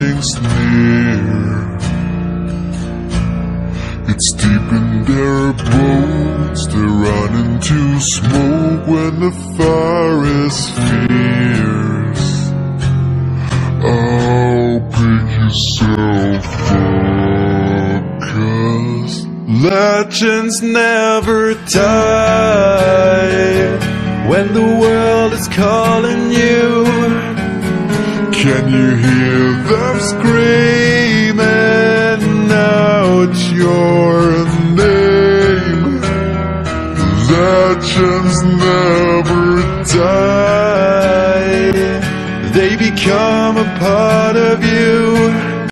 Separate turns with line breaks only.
things near. It's deep in their bones, they're running to smoke when the fire is fierce. Oh, pick yourself up, cause legends never die when the world is calling. Can you hear them screaming out your name? Legends never die. They become a part of you.